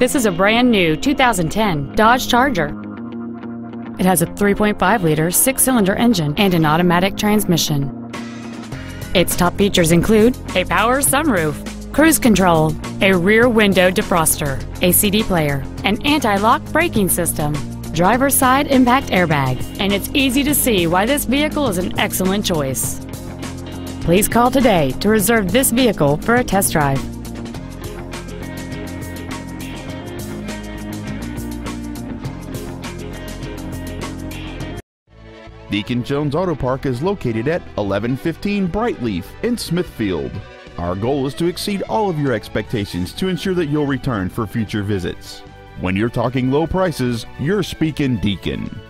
This is a brand new 2010 Dodge Charger. It has a 3.5-liter six-cylinder engine and an automatic transmission. Its top features include a power sunroof, cruise control, a rear window defroster, a CD player, an anti-lock braking system, driver's side impact airbag, and it's easy to see why this vehicle is an excellent choice. Please call today to reserve this vehicle for a test drive. Deacon Jones Auto Park is located at 1115 Brightleaf in Smithfield. Our goal is to exceed all of your expectations to ensure that you'll return for future visits. When you're talking low prices, you're speaking Deacon.